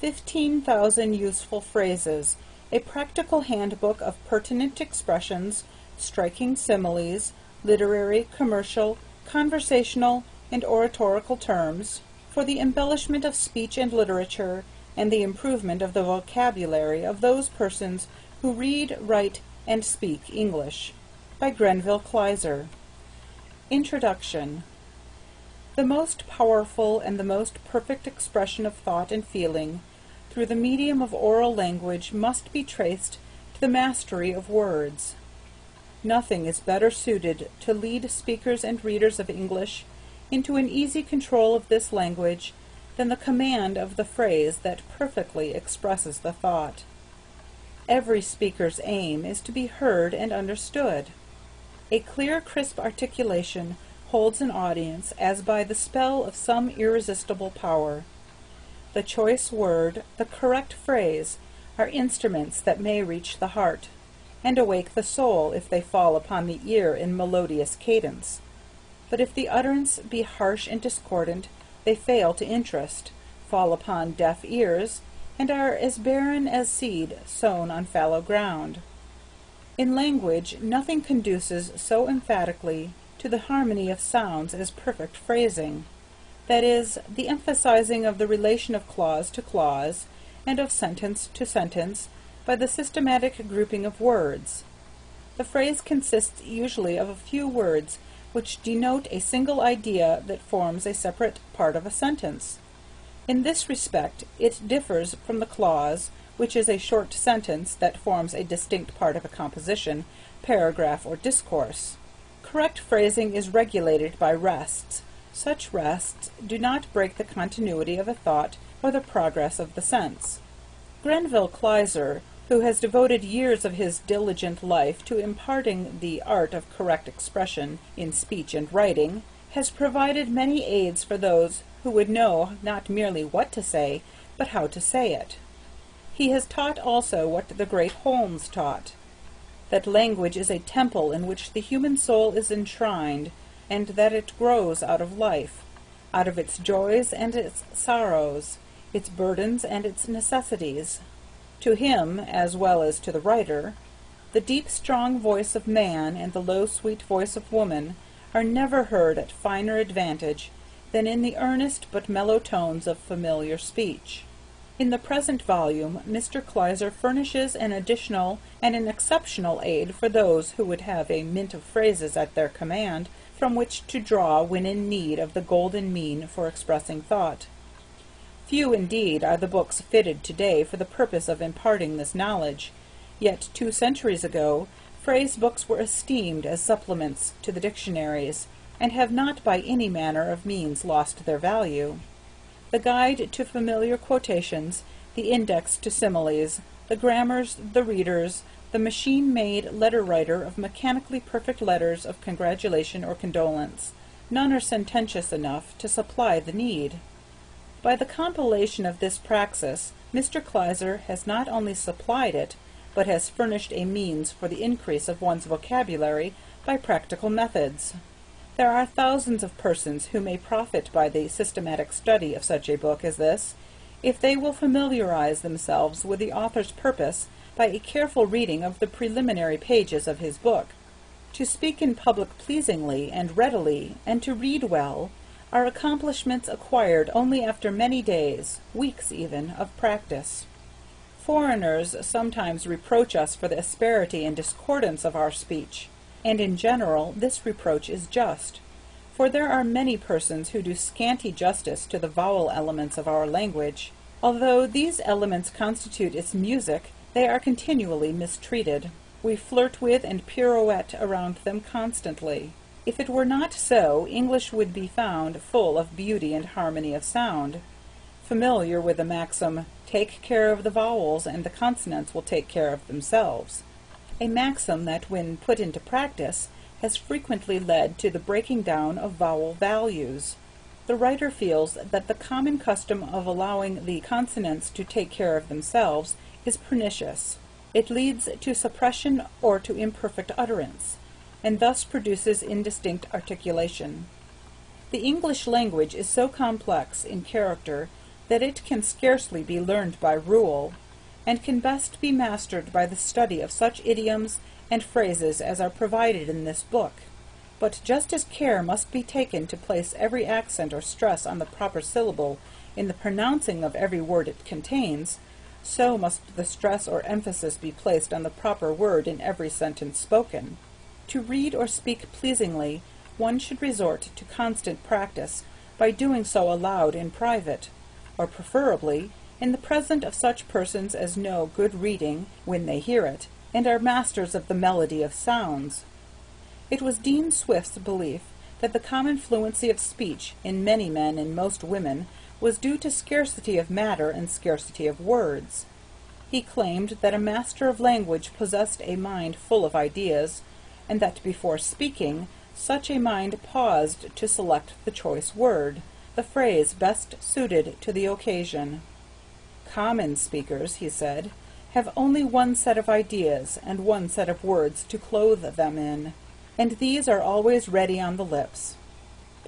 15,000 Useful Phrases, a practical handbook of pertinent expressions, striking similes, literary, commercial, conversational, and oratorical terms, for the embellishment of speech and literature, and the improvement of the vocabulary of those persons who read, write, and speak English. By Grenville Kleiser. Introduction The most powerful and the most perfect expression of thought and feeling through the medium of oral language must be traced to the mastery of words. Nothing is better suited to lead speakers and readers of English into an easy control of this language than the command of the phrase that perfectly expresses the thought. Every speaker's aim is to be heard and understood. A clear, crisp articulation holds an audience as by the spell of some irresistible power. The choice word, the correct phrase, are instruments that may reach the heart, and awake the soul if they fall upon the ear in melodious cadence. But if the utterance be harsh and discordant, they fail to interest, fall upon deaf ears, and are as barren as seed sown on fallow ground. In language, nothing conduces so emphatically to the harmony of sounds as perfect phrasing; that is, the emphasizing of the relation of clause to clause, and of sentence to sentence, by the systematic grouping of words. The phrase consists usually of a few words which denote a single idea that forms a separate part of a sentence. In this respect it differs from the clause, which is a short sentence that forms a distinct part of a composition, paragraph, or discourse. Correct phrasing is regulated by rests. Such rests do not break the continuity of a thought or the progress of the sense. Grenville Kleiser who has devoted years of his diligent life to imparting the art of correct expression in speech and writing, has provided many aids for those who would know not merely what to say, but how to say it. He has taught also what the great Holmes taught, that language is a temple in which the human soul is enshrined, and that it grows out of life, out of its joys and its sorrows, its burdens and its necessities. To him, as well as to the writer, the deep strong voice of man and the low sweet voice of woman are never heard at finer advantage than in the earnest but mellow tones of familiar speech. In the present volume Mr. Kleiser furnishes an additional and an exceptional aid for those who would have a mint of phrases at their command from which to draw when in need of the golden mean for expressing thought. Few indeed are the books fitted today for the purpose of imparting this knowledge, yet two centuries ago phrase books were esteemed as supplements to the dictionaries, and have not by any manner of means lost their value. The guide to familiar quotations, the index to similes, the grammars, the readers, the machine-made letter-writer of mechanically perfect letters of congratulation or condolence, none are sententious enough to supply the need. By the compilation of this praxis, Mr. Kleiser has not only supplied it, but has furnished a means for the increase of one's vocabulary by practical methods. There are thousands of persons who may profit by the systematic study of such a book as this, if they will familiarize themselves with the author's purpose by a careful reading of the preliminary pages of his book. To speak in public pleasingly and readily, and to read well, are accomplishments acquired only after many days, weeks even, of practice. Foreigners sometimes reproach us for the asperity and discordance of our speech, and in general this reproach is just, for there are many persons who do scanty justice to the vowel elements of our language. Although these elements constitute its music, they are continually mistreated. We flirt with and pirouette around them constantly. If it were not so, English would be found full of beauty and harmony of sound. Familiar with the maxim, "Take care of the vowels, and the consonants will take care of themselves," a maxim that, when put into practice, has frequently led to the breaking down of vowel values. The writer feels that the common custom of allowing the consonants to take care of themselves is pernicious. It leads to suppression or to imperfect utterance and thus produces indistinct articulation. The English language is so complex in character that it can scarcely be learned by rule, and can best be mastered by the study of such idioms and phrases as are provided in this book. But just as care must be taken to place every accent or stress on the proper syllable in the pronouncing of every word it contains, so must the stress or emphasis be placed on the proper word in every sentence spoken. To read or speak pleasingly, one should resort to constant practice by doing so aloud in private, or preferably in the presence of such persons as know good reading when they hear it, and are masters of the melody of sounds. It was Dean Swift's belief that the common fluency of speech in many men and most women was due to scarcity of matter and scarcity of words. He claimed that a master of language possessed a mind full of ideas, and that before speaking, such a mind paused to select the choice word, the phrase best suited to the occasion. Common speakers, he said, have only one set of ideas and one set of words to clothe them in and these are always ready on the lips.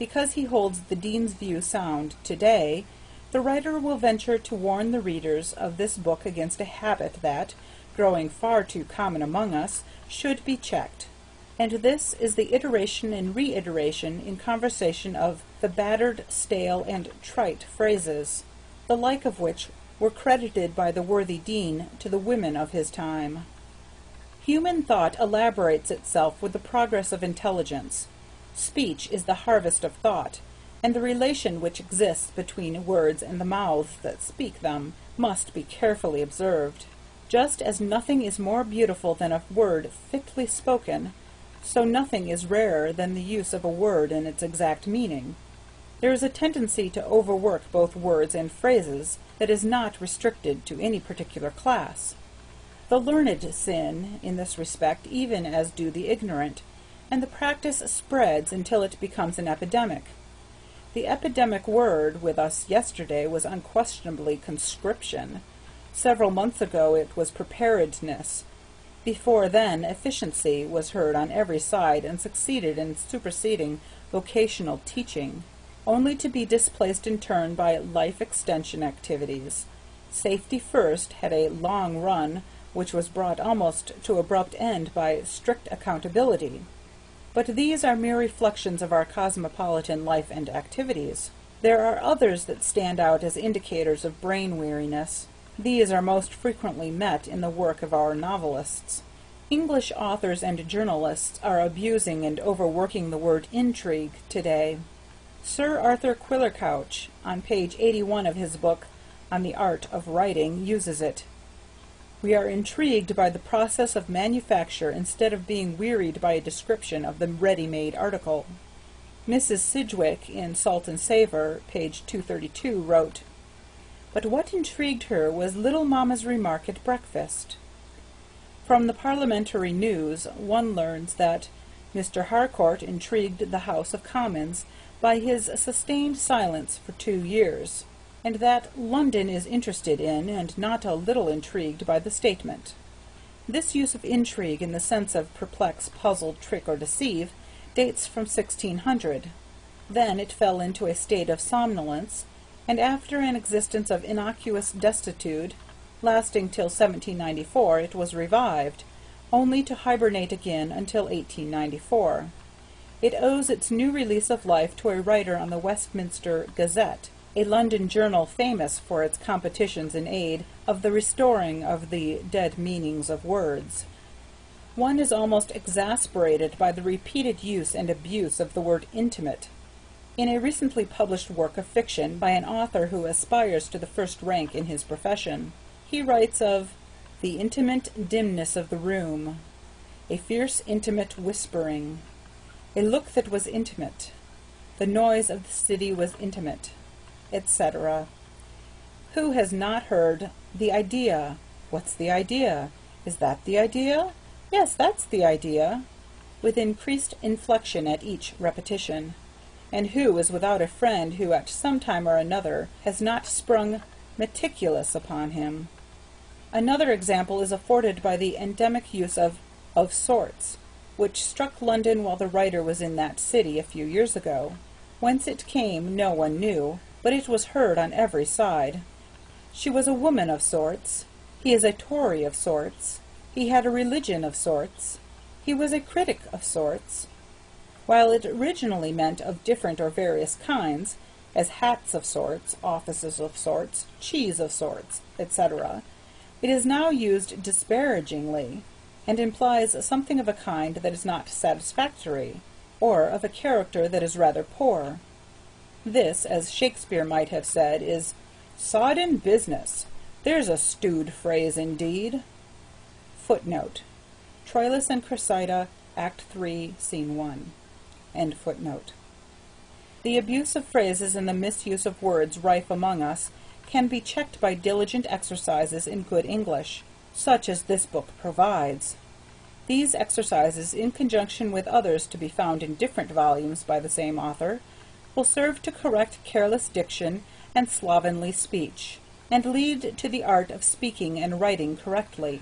Because he holds the Dean's view sound today, the writer will venture to warn the readers of this book against a habit that, growing far too common among us, should be checked. And this is the iteration and reiteration in conversation of the battered, stale, and trite phrases, the like of which were credited by the worthy Dean to the women of his time. Human thought elaborates itself with the progress of intelligence. Speech is the harvest of thought, and the relation which exists between words and the mouths that speak them must be carefully observed. Just as nothing is more beautiful than a word fitly spoken, so nothing is rarer than the use of a word in its exact meaning. There is a tendency to overwork both words and phrases that is not restricted to any particular class. The learned sin in this respect even as do the ignorant, and the practice spreads until it becomes an epidemic. The epidemic word with us yesterday was unquestionably conscription. Several months ago it was preparedness. Before then, efficiency was heard on every side and succeeded in superseding vocational teaching, only to be displaced in turn by life extension activities. Safety First had a long run which was brought almost to abrupt end by strict accountability. But these are mere reflections of our cosmopolitan life and activities. There are others that stand out as indicators of brain weariness. These are most frequently met in the work of our novelists. English authors and journalists are abusing and overworking the word intrigue today. Sir Arthur Quiller-Couch, on page 81 of his book On the Art of Writing, uses it. We are intrigued by the process of manufacture instead of being wearied by a description of the ready-made article. Mrs. Sidgwick, in Salt and Savor, page 232, wrote, But what intrigued her was little Mamma's remark at breakfast. From the Parliamentary News one learns that Mr. Harcourt intrigued the House of Commons by his sustained silence for two years and that London is interested in and not a little intrigued by the statement. This use of intrigue in the sense of perplex, puzzle, trick, or deceive dates from 1600. Then it fell into a state of somnolence, and after an existence of innocuous desuetude, lasting till 1794, it was revived, only to hibernate again until 1894. It owes its new release of life to a writer on the Westminster Gazette, a London journal famous for its competitions in aid of the restoring of the dead meanings of words. One is almost exasperated by the repeated use and abuse of the word intimate. In a recently published work of fiction by an author who aspires to the first rank in his profession, he writes of the intimate dimness of the room, a fierce intimate whispering, a look that was intimate, the noise of the city was intimate, etc. Who has not heard the idea? What's the idea? Is that the idea? Yes, that's the idea, with increased inflection at each repetition. And who is without a friend who at some time or another has not sprung meticulous upon him? Another example is afforded by the endemic use of of sorts, which struck London while the writer was in that city a few years ago. Whence it came no one knew, but it was heard on every side. She was a woman of sorts. He is a Tory of sorts. He had a religion of sorts. He was a critic of sorts. While it originally meant of different or various kinds, as hats of sorts, offices of sorts, cheese of sorts, etc., it is now used disparagingly, and implies something of a kind that is not satisfactory, or of a character that is rather poor. This, as Shakespeare might have said, is sodden business. There's a stewed phrase indeed. Footnote. Troilus and Cressida, Act 3, Scene 1. End footnote. The abuse of phrases and the misuse of words rife among us can be checked by diligent exercises in good English, such as this book provides. These exercises, in conjunction with others to be found in different volumes by the same author, will serve to correct careless diction and slovenly speech, and lead to the art of speaking and writing correctly.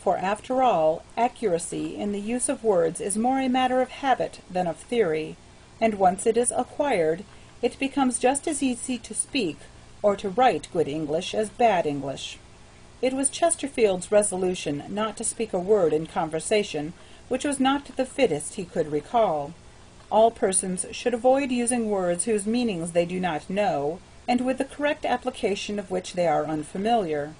For after all, accuracy in the use of words is more a matter of habit than of theory, and once it is acquired, it becomes just as easy to speak or to write good English as bad English. It was Chesterfield's resolution not to speak a word in conversation which was not the fittest he could recall. All persons should avoid using words whose meanings they do not know, and with the correct application of which they are unfamiliar.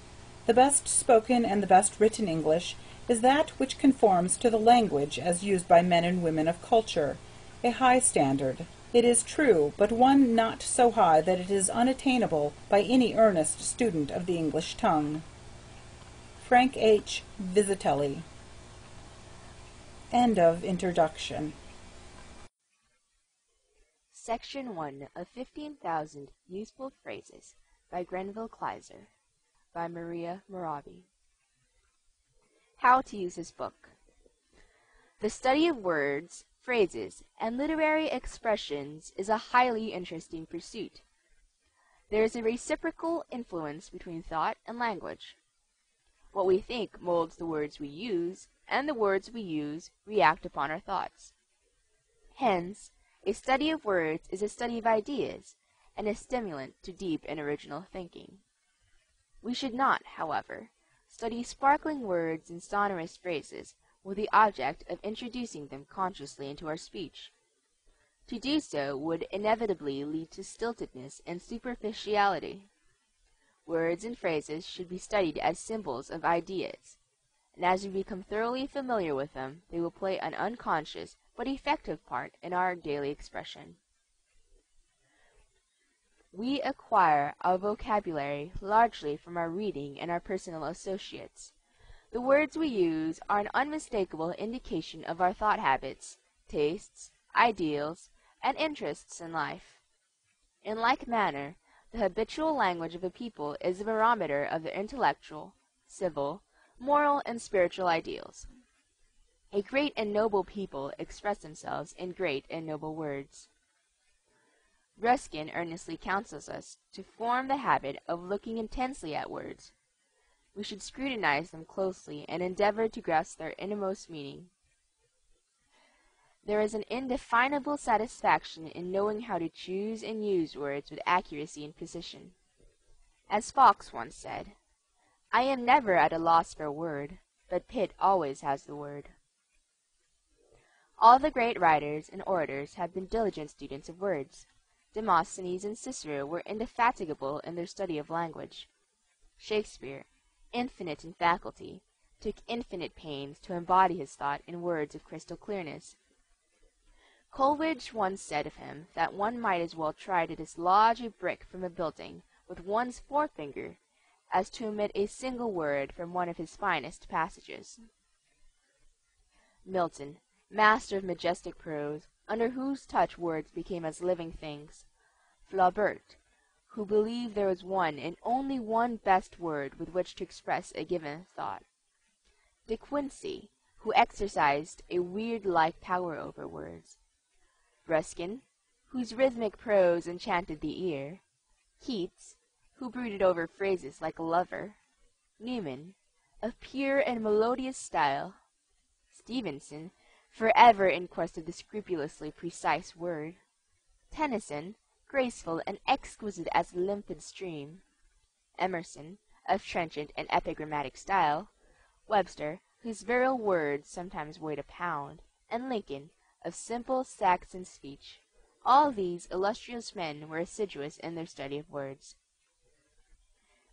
The best spoken and the best written English is that which conforms to the language as used by men and women of culture, a high standard, it is true, but one not so high that it is unattainable by any earnest student of the English tongue. Frank H. Vizetelly End of introduction. Section 1 of 15,000 Useful Phrases by Grenville Kleiser by Maria Moravi. How to use this book. The study of words, phrases, and literary expressions is a highly interesting pursuit. There is a reciprocal influence between thought and language. What we think molds the words we use, and the words we use react upon our thoughts. Hence, a study of words is a study of ideas, and a stimulant to deep and original thinking. We should not, however, study sparkling words and sonorous phrases with the object of introducing them consciously into our speech. To do so would inevitably lead to stiltedness and superficiality. Words and phrases should be studied as symbols of ideas, and as we become thoroughly familiar with them, they will play an unconscious but effective part in our daily expression. We acquire our vocabulary largely from our reading and our personal associates. The words we use are an unmistakable indication of our thought habits, tastes, ideals, and interests in life. In like manner, the habitual language of a people is a barometer of their intellectual, civil, moral, and spiritual ideals. A great and noble people express themselves in great and noble words. Ruskin earnestly counsels us to form the habit of looking intensely at words. We should scrutinize them closely and endeavor to grasp their innermost meaning. There is an indefinable satisfaction in knowing how to choose and use words with accuracy and precision. As Fox once said, I am never at a loss for a word, but Pitt always has the word. All the great writers and orators have been diligent students of words. Demosthenes and Cicero were indefatigable in their study of language. Shakespeare, infinite in faculty, took infinite pains to embody his thought in words of crystal clearness. Coleridge once said of him that one might as well try to dislodge a brick from a building with one's forefinger as to omit a single word from one of his finest passages. Milton master of majestic prose, under whose touch words became as living things; Flaubert, who believed there was one and only one best word with which to express a given thought; De Quincey, who exercised a weird-like power over words; Ruskin, whose rhythmic prose enchanted the ear; Keats, who brooded over phrases like a lover; Newman, of pure and melodious style; Stevenson forever in quest of the scrupulously precise word; Tennyson, graceful and exquisite as a limpid stream. Emerson, of trenchant and epigrammatic style, Webster, whose virile words sometimes weighed a pound, and Lincoln, of simple Saxon speech, all these illustrious men were assiduous in their study of words.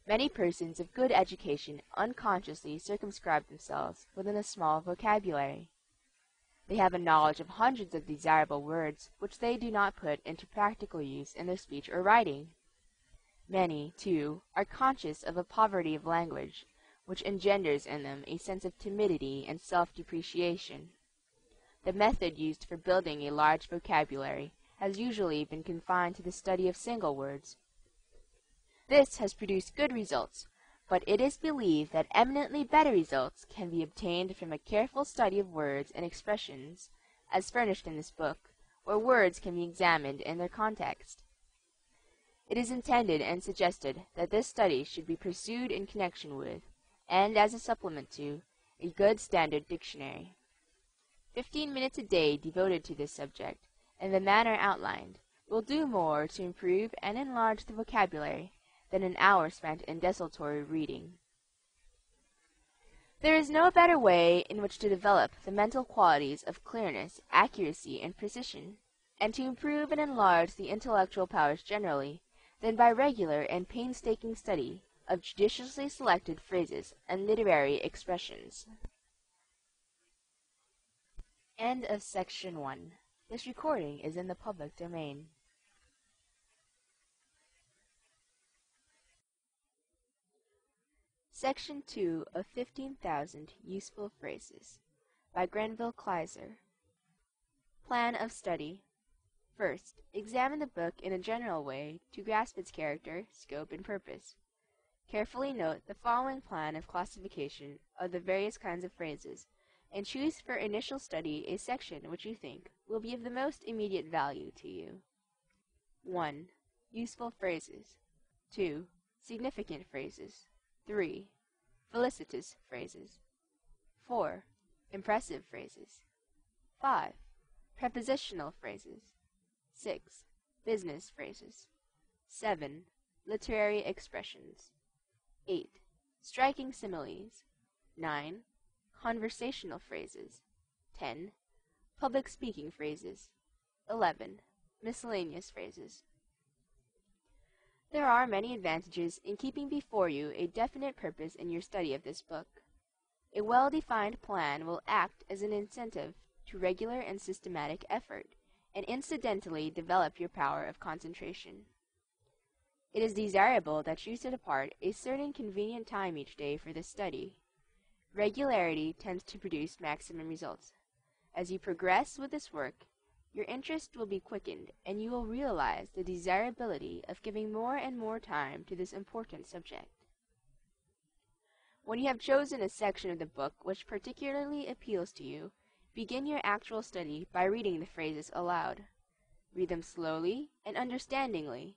Many persons of good education unconsciously circumscribe themselves within a small vocabulary. They have a knowledge of hundreds of desirable words which they do not put into practical use in their speech or writing. Many, too, are conscious of a poverty of language, which engenders in them a sense of timidity and self-depreciation. The method used for building a large vocabulary has usually been confined to the study of single words. This has produced good results, but it is believed that eminently better results can be obtained from a careful study of words and expressions, as furnished in this book, where words can be examined in their context. It is intended and suggested that this study should be pursued in connection with, and as a supplement to, a good standard dictionary. Fifteen minutes a day devoted to this subject, in the manner outlined, will do more to improve and enlarge the vocabulary than an hour spent in desultory reading. There is no better way in which to develop the mental qualities of clearness, accuracy, and precision, and to improve and enlarge the intellectual powers generally, than by regular and painstaking study of judiciously selected phrases and literary expressions. End of section 1. This recording is in the public domain. Section 2 of 15,000 Useful Phrases by Grenville Kleiser Plan of Study First, examine the book in a general way to grasp its character, scope, and purpose. Carefully note the following plan of classification of the various kinds of phrases, and choose for initial study a section which you think will be of the most immediate value to you. 1. Useful phrases. 2. Significant phrases. 3. Felicitous phrases. 4. Impressive phrases. 5. Prepositional phrases. 6. Business phrases. 7. Literary expressions. 8. Striking similes. 9. Conversational phrases. 10. Public speaking phrases. 11. Miscellaneous phrases. There are many advantages in keeping before you a definite purpose in your study of this book. A well-defined plan will act as an incentive to regular and systematic effort, and incidentally develop your power of concentration. It is desirable that you set apart a certain convenient time each day for this study. Regularity tends to produce maximum results. As you progress with this work, your interest will be quickened, and you will realize the desirability of giving more and more time to this important subject. When you have chosen a section of the book which particularly appeals to you, begin your actual study by reading the phrases aloud. Read them slowly and understandingly.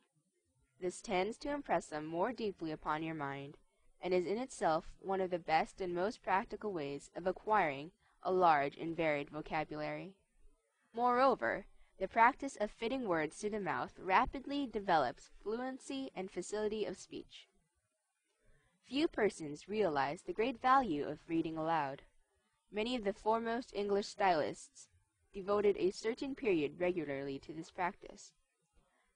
This tends to impress them more deeply upon your mind, and is in itself one of the best and most practical ways of acquiring a large and varied vocabulary. Moreover, the practice of fitting words to the mouth rapidly develops fluency and facility of speech. Few persons realize the great value of reading aloud. Many of the foremost English stylists devoted a certain period regularly to this practice.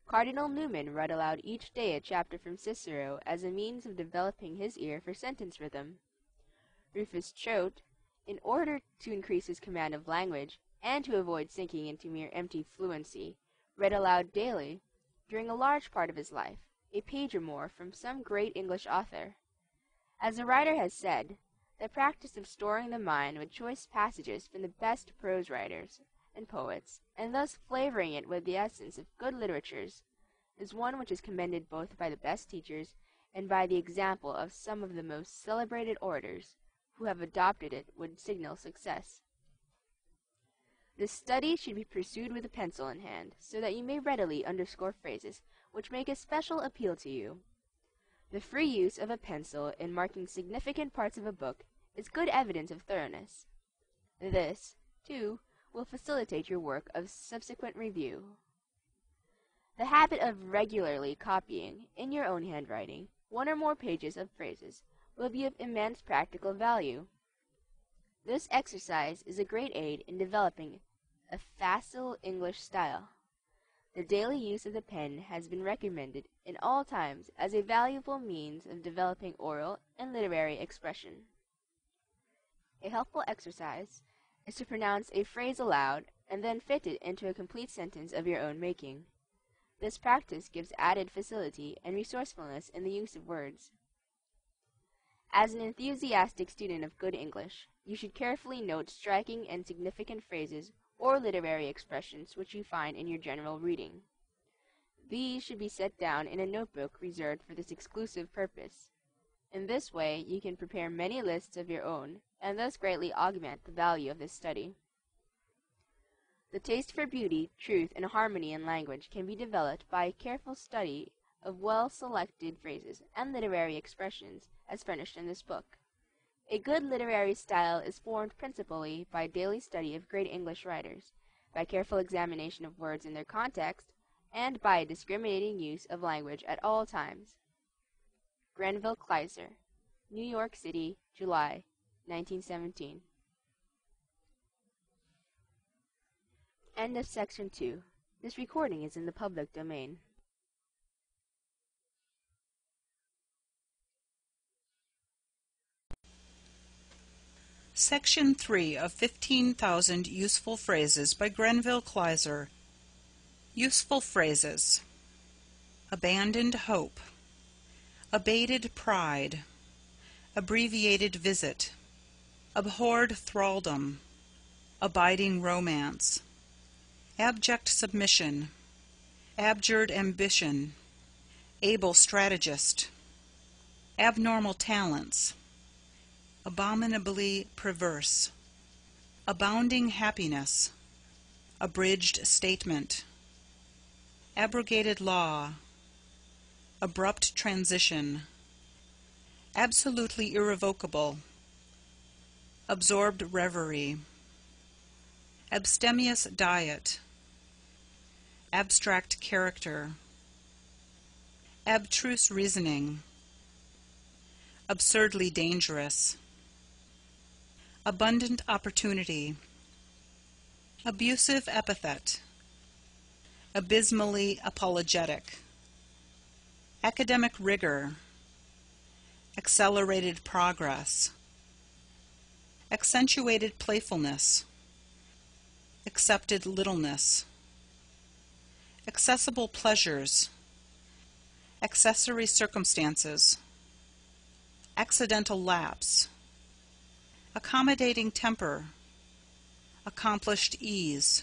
Cardinal Newman read aloud each day a chapter from Cicero as a means of developing his ear for sentence rhythm. Rufus Choate, in order to increase his command of language, and to avoid sinking into mere empty fluency, read aloud daily, during a large part of his life, a page or more from some great English author. As a writer has said, the practice of storing the mind with choice passages from the best prose writers and poets, and thus flavoring it with the essence of good literatures, is one which is commended both by the best teachers and by the example of some of the most celebrated orators, who have adopted it with signal success. This study should be pursued with a pencil in hand, so that you may readily underscore phrases which make a special appeal to you. The free use of a pencil in marking significant parts of a book is good evidence of thoroughness. This, too, will facilitate your work of subsequent review. The habit of regularly copying, in your own handwriting, one or more pages of phrases will be of immense practical value. This exercise is a great aid in developing a facile English style. The daily use of the pen has been recommended in all times as a valuable means of developing oral and literary expression. A helpful exercise is to pronounce a phrase aloud and then fit it into a complete sentence of your own making. This practice gives added facility and resourcefulness in the use of words. As an enthusiastic student of good English, you should carefully note striking and significant phrases or literary expressions which you find in your general reading. These should be set down in a notebook reserved for this exclusive purpose. In this way, you can prepare many lists of your own, and thus greatly augment the value of this study. The taste for beauty, truth, and harmony in language can be developed by careful study of well-selected phrases and literary expressions as furnished in this book. A good literary style is formed principally by daily study of great English writers, by careful examination of words in their context, and by a discriminating use of language at all times. Grenville Kleiser, New York City, July, 1917. End of section 2. This recording is in the public domain. Section 3 of 15,000 Useful Phrases by Grenville Kleiser. Useful Phrases. Abandoned Hope. Abated Pride. Abbreviated Visit. Abhorred Thraldom. Abiding Romance. Abject submission, abjured ambition, able strategist, abnormal talents, abominably perverse, abounding happiness, abridged statement, abrogated law, abrupt transition, absolutely irrevocable, absorbed reverie, abstemious diet, abstract character, abstruse reasoning, absurdly dangerous, abundant opportunity, abusive epithet, abysmally apologetic, academic rigor, accelerated progress, accentuated playfulness, accepted littleness, accessible pleasures, accessory circumstances, accidental lapse, accommodating temper, accomplished ease,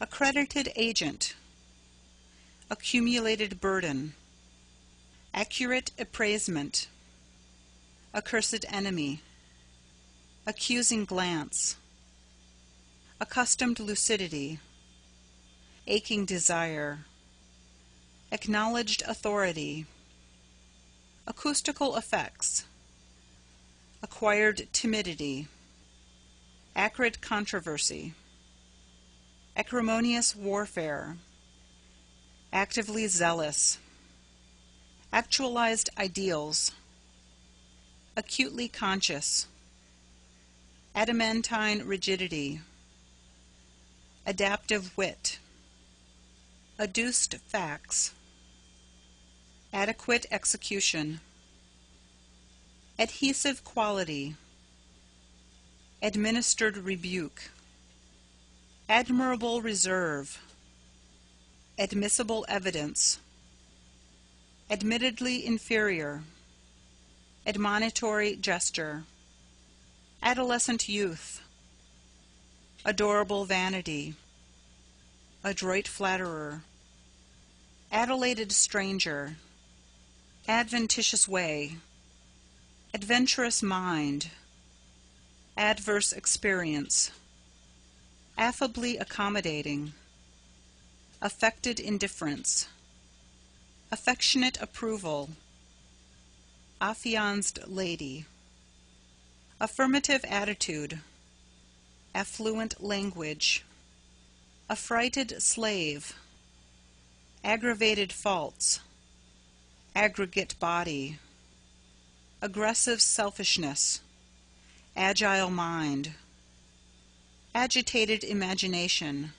accredited agent, accumulated burden, accurate appraisement, accursed enemy, accusing glance, accustomed lucidity, aching desire, acknowledged authority, acoustical effects, acquired timidity, acrid controversy, acrimonious warfare, actively zealous, actualized ideals, acutely conscious, adamantine rigidity, adaptive wit, adduced facts, adequate execution, adhesive quality, administered rebuke, admirable reserve, admissible evidence, admittedly inferior, admonitory gesture, adolescent youth, adorable vanity, adroit flatterer, adulated stranger, adventitious way, adventurous mind, adverse experience, affably accommodating, affected indifference, affectionate approval, affianced lady, affirmative attitude, affluent language, affrighted slave, aggravated faults, aggregate body, aggressive selfishness, agile mind, agitated imagination,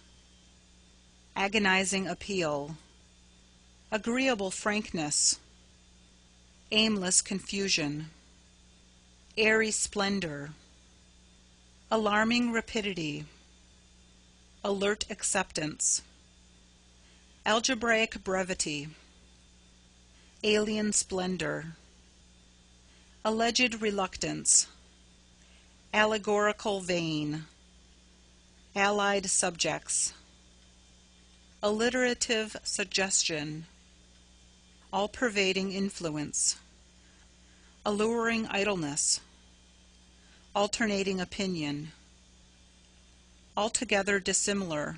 agonizing appeal, agreeable frankness, aimless confusion, airy splendor, alarming rapidity, alert acceptance, algebraic brevity, alien splendor, alleged reluctance, allegorical vein, allied subjects, alliterative suggestion, all-pervading influence, alluring idleness, alternating opinion, altogether dissimilar,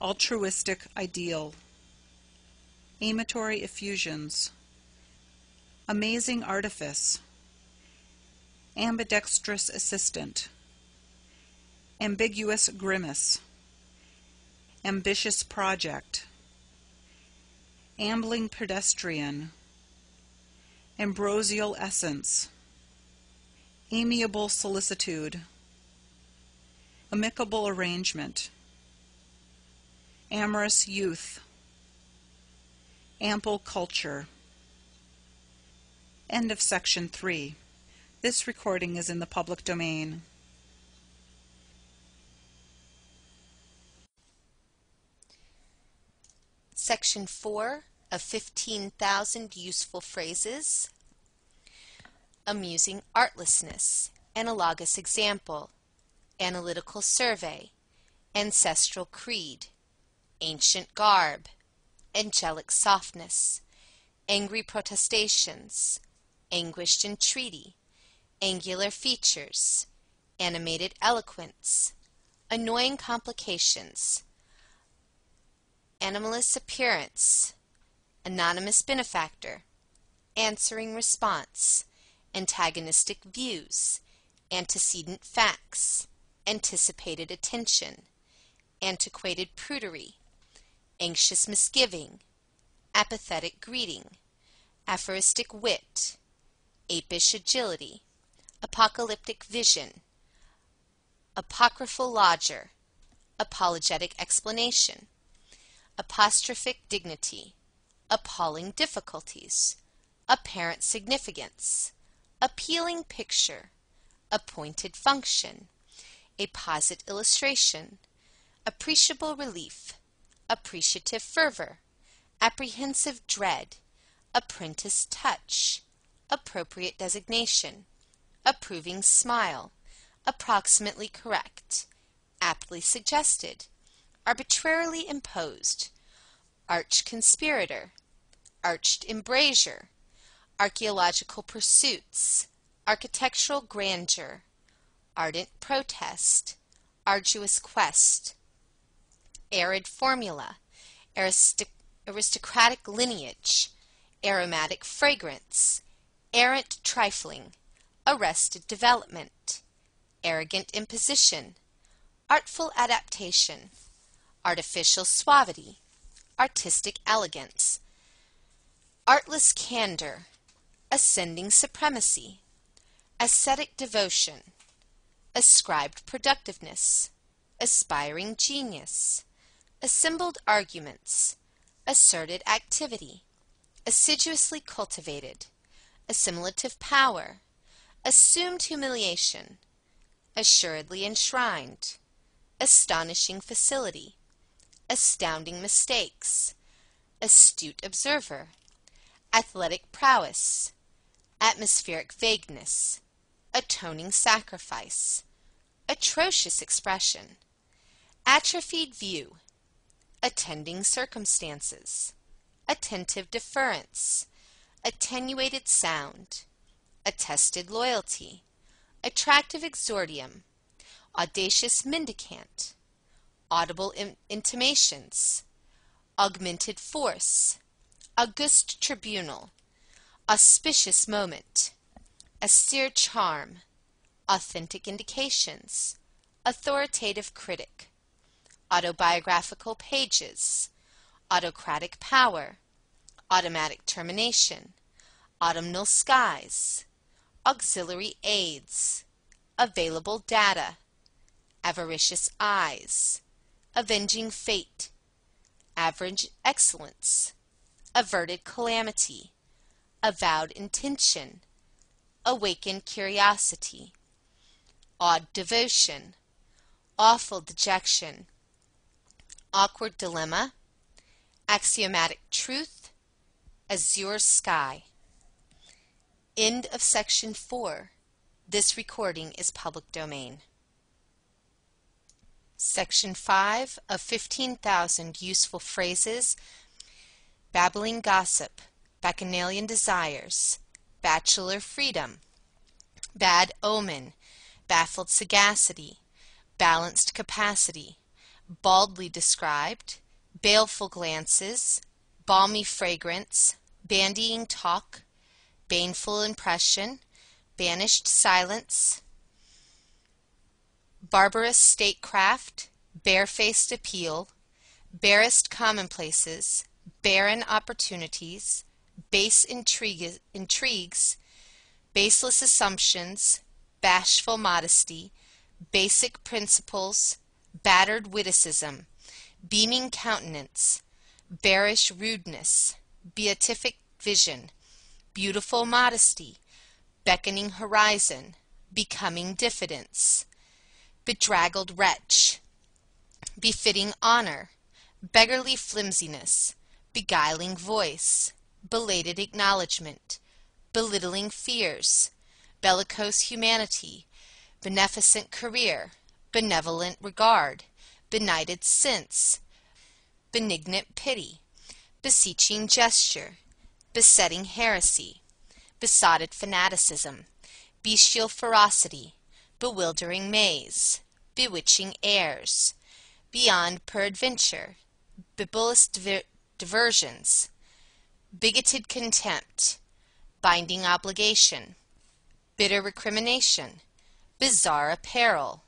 altruistic ideal, amatory effusions, amazing artifice, ambidextrous assistant, ambiguous grimace, ambitious project, ambling pedestrian, ambrosial essence, amiable solicitude, amicable arrangement, amorous youth, ample culture. End of section 3. This recording is in the public domain. Section 4 of 15,000 Useful Phrases. Amusing artlessness, analogous example, analytical survey, ancestral creed, ancient garb, angelic softness, angry protestations, anguished entreaty, angular features, animated eloquence, annoying complications, animalist appearance, anonymous benefactor, answering response, antagonistic views, antecedent facts, anticipated attention, antiquated prudery, anxious misgiving, apathetic greeting, aphoristic wit, apish agility, apocalyptic vision, apocryphal lodger, apologetic explanation, apostrophic dignity, appalling difficulties, apparent significance, appealing picture, appointed function, a apposite illustration, appreciable relief, appreciative fervor, apprehensive dread, apprentice touch, appropriate designation, approving smile, approximately correct, aptly suggested, arbitrarily imposed, arch conspirator, arched embrasure, archaeological pursuits, architectural grandeur, ardent protest, arduous quest, arid formula, aristocratic lineage, aromatic fragrance, errant trifling, arrested development, arrogant imposition, artful adaptation, artificial suavity, artistic elegance, artless candor, ascending supremacy, ascetic devotion, ascribed productiveness, aspiring genius, assembled arguments, asserted activity, assiduously cultivated, assimilative power, assumed humiliation, assuredly enshrined, astonishing facility, astounding mistakes, astute observer, athletic prowess, atmospheric vagueness, atoning sacrifice, atrocious expression, atrophied view, attending circumstances, attentive deference, attenuated sound, attested loyalty, attractive exordium, audacious mendicant, audible in- intimations, augmented force, august tribunal, auspicious moment, austere charm, authentic indications, authoritative critic, autobiographical pages, autocratic power, automatic termination, autumnal skies, auxiliary aids, available data, avaricious eyes, avenging fate, average excellence, averted calamity, avowed intention, awakened curiosity, odd devotion, awful dejection, awkward dilemma, axiomatic truth, azure sky. End of section 4. This recording is public domain. Section 5 of 15,000 Useful Phrases. Babbling Gossip, Bacchanalian Desires, Bachelor Freedom, Bad Omen, Baffled Sagacity, Balanced Capacity, Baldly Described, Baleful Glances, Balmy Fragrance, Bandying Talk, Baneful Impression, Banished Silence, Barbarous Statecraft, Barefaced Appeal, Barest Commonplaces, Barren Opportunities, Base intrigue, Intrigues, Baseless Assumptions, Bashful Modesty, Basic Principles, Battered Witticism, Beaming Countenance, Bearish Rudeness, Beatific Vision, Beautiful Modesty, Beckoning Horizon, Becoming Diffidence, Bedraggled Wretch, Befitting Honor, Beggarly Flimsiness, Beguiling Voice, Belated Acknowledgment, Belittling Fears, Bellicose Humanity, Beneficent Career, Benevolent Regard, Benighted Sense, Benignant Pity, Beseeching Gesture, Besetting Heresy, Besotted Fanaticism, Bestial Ferocity, bewildering maze, bewitching airs, beyond peradventure, bibulous diver diversions, bigoted contempt, binding obligation, bitter recrimination, bizarre apparel,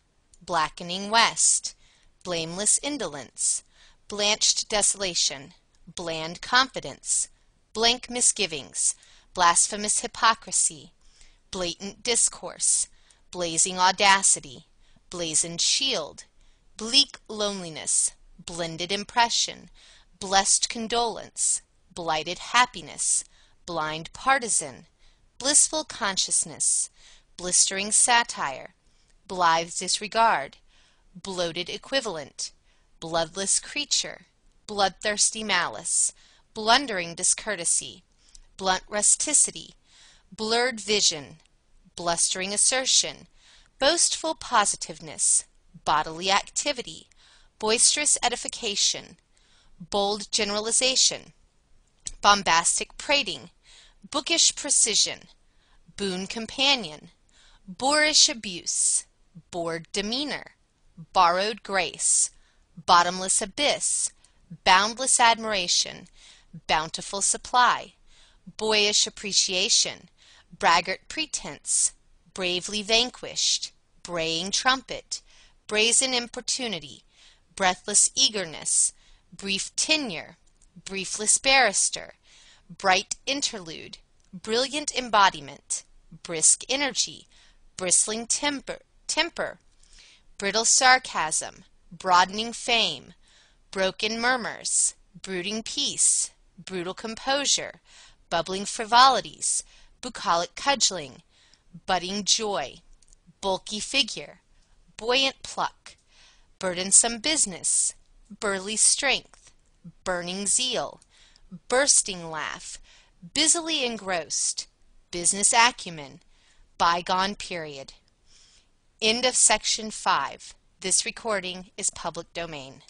blackening west, blameless indolence, blanched desolation, bland confidence, blank misgivings, blasphemous hypocrisy, blatant discourse, blazing audacity, blazoned shield, bleak loneliness, blended impression, blessed condolence, blighted happiness, blind partisan, blissful consciousness, blistering satire, blithe disregard, bloated equivalent, bloodless creature, bloodthirsty malice, blundering discourtesy, blunt rusticity, blurred vision, blustering assertion, boastful positiveness, bodily activity, boisterous edification, bold generalization, bombastic prating, bookish precision, boon companion, boorish abuse, bored demeanor, borrowed grace, bottomless abyss, boundless admiration, bountiful supply, boyish appreciation, braggart pretense, bravely vanquished, braying trumpet, brazen importunity, breathless eagerness, brief tenure, briefless barrister, bright interlude, brilliant embodiment, brisk energy, bristling temper, temper, brittle sarcasm, broadening fame, broken murmurs, brooding peace, brutal composure, bubbling frivolities, bucolic cudgeling, budding joy, bulky figure, buoyant pluck, burdensome business, burly strength, burning zeal, bursting laugh, busily engrossed, business acumen, bygone period. End of section 5. This recording is public domain.